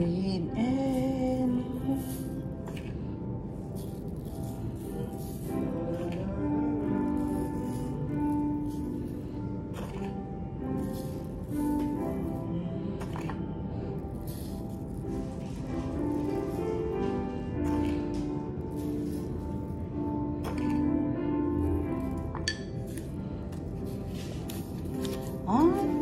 rin. And... Ah,